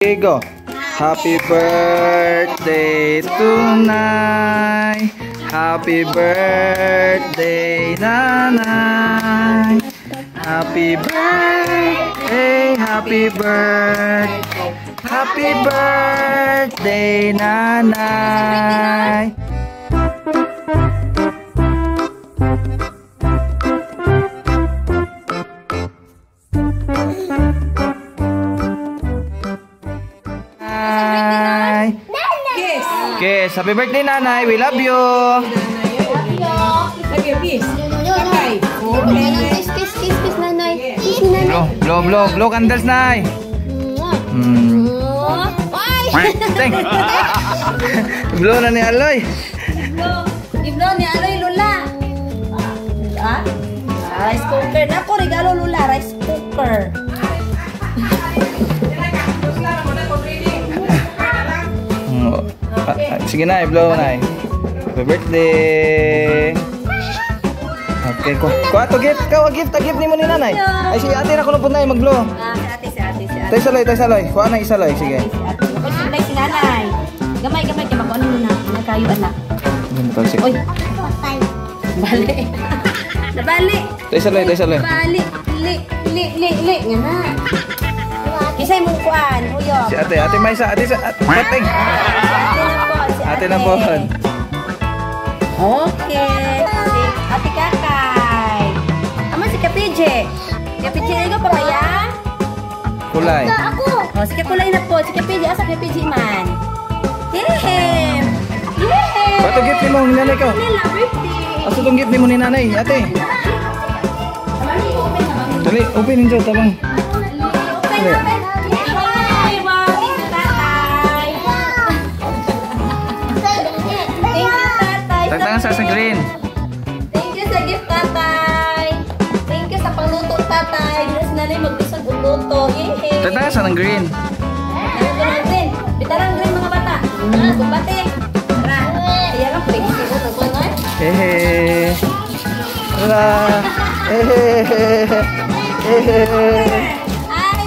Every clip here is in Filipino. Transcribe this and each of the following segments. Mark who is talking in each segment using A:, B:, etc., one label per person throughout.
A: Go. Happy birthday tonight. Happy birthday, nanay. Happy birthday, happy birthday. Happy birthday. Nanay.
B: Kiss.
A: Happy birthday, nanay. We love you.
B: Kakay. Okay.
C: Kiss, kiss, kiss, kiss, nanay. Kiss nanay.
A: Blow, blow, blow, blow candles, nay.
C: Ay!
A: Teng. blow na ni Aloy.
B: Ibno ni Aloy Lula. Ah? Rice cooker. Naku, regalo Lula. Rice cooker.
A: Sige na, blow na. Happy birthday. Okay, ko. Ko ato gift, ka gift, gift ni mo ni nanay. Ay si ate na kuno pud nay mag-blow.
B: Ah, si ate, si ate, si ate.
A: Tay saloy, tay saloy. Kuha na isa loy, sige.
B: Sinulay si nanay? Gamay, gamay. Kaya mag-ano na. Nagkayo, anak.
A: Ganito sige.
B: Uy. Bali. Nabali.
A: Tay saloy, tay saloy.
B: Bali. Li, li, li, li. Nga na. Kisay mong kuan. Uyo.
A: Si ate, ate may isa, ate sa ate.
B: Ate na po.
A: Na.
B: Okay. Si Ate Kakay. Ama si Kapije. Kapije ito pa kaya?
A: Kulay.
C: Ako!
B: Oh, si Kakulay na po. Si Kapije. Asa Kapije man? Yehem! Yehem!
A: Ato gift ni mo ni nanay ko. Aso tong gift ni mo ni nanay, ate. Dali, open ninyo tabang.
B: Open, open! Tatay! Dinas na rin magbisag og luto. Yay!
A: Tagtangan sa ng green.
B: Ano natin? Bitarang rin mga bata. Ah, kumbate. Tara. Kaya ka, pwede ko ng kunoy.
A: Hehe. Wala. Hehe. Hehe.
B: Ay,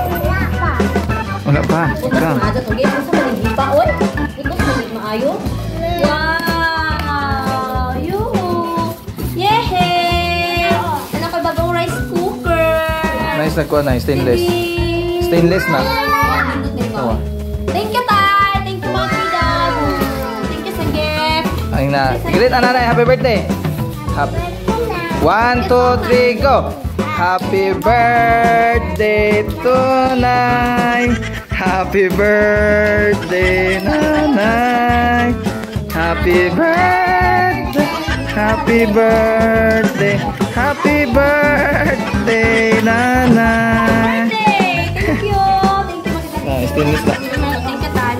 A: Wala pa. Ikaw.
B: maaga to. Gaya sa maligi pa, oy. Ikot sa maligi maayo. Wow! Yuhu! Yehey! Ano ko bagong rice cooker?
A: Nice na kuha na, stainless. Stainless na.
B: Oh, Thank you, Tay! Thank you, mga kidad! Thank you sa gift!
A: Ay na. Great nanay, happy birthday. Happy. One, two, three, go. Happy birthday tonight. Happy birthday, nanay. Happy birthday. Happy birthday. Happy birthday, nanay.
B: Birthday! Thank you! Thank you,
A: stainless na.
B: Thank you, Tay!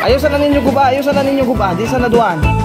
B: Labis na
A: ninyo guba, ayaw sana ninyo guba. Di sana duwan.